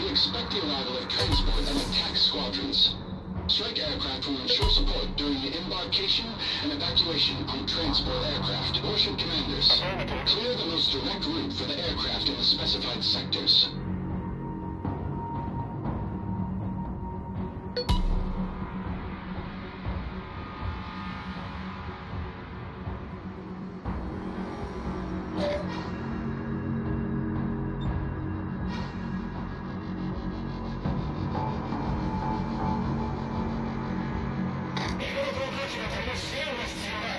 We expect the arrival of transport and attack squadrons. Strike aircraft will ensure support during the embarkation and evacuation on transport aircraft. Warship commanders, clear the most direct route for the aircraft in the specified sectors. серьезностью